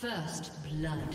First blood.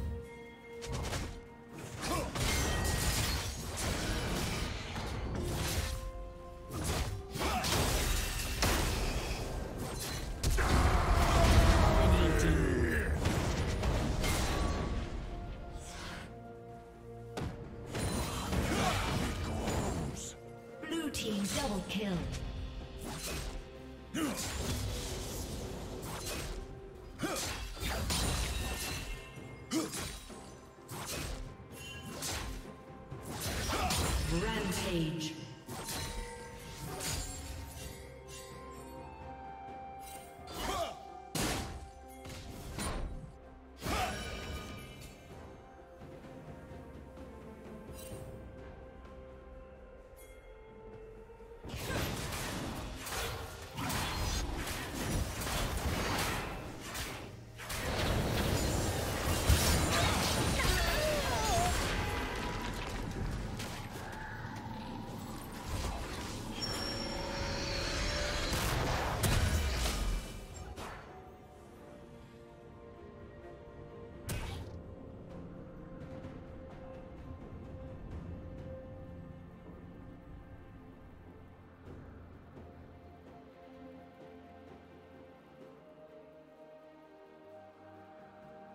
Team double kill.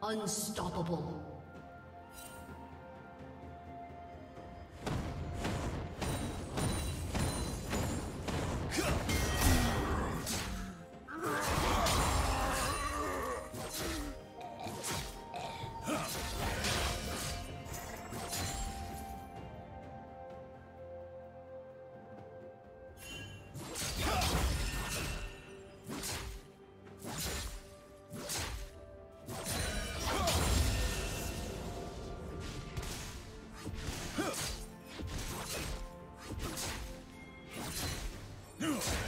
Unstoppable. No!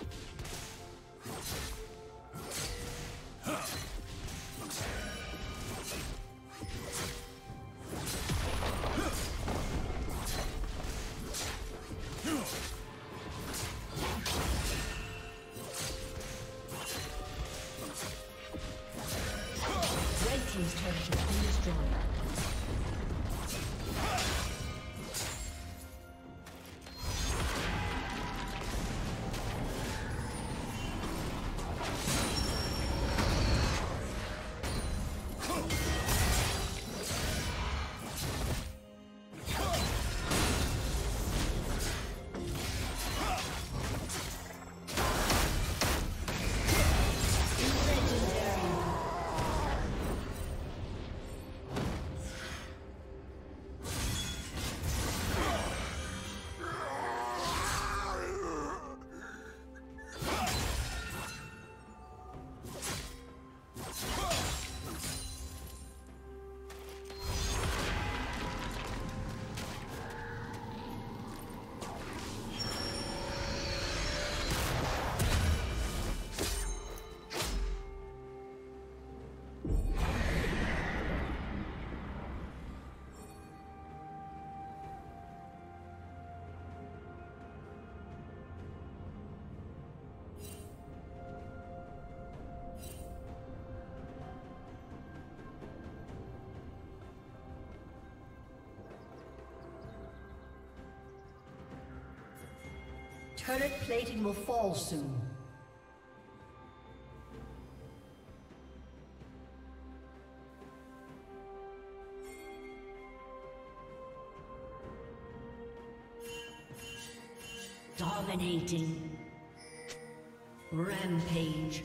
you Turret plating will fall soon. Dominating. Rampage.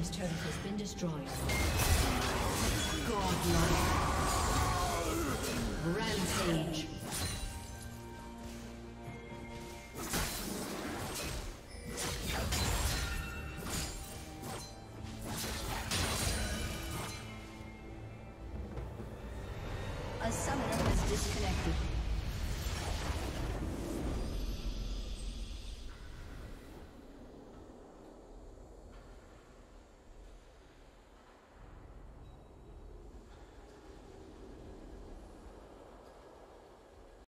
Team's turret has been destroyed. Godlike. Rampage. A summoner has disconnected.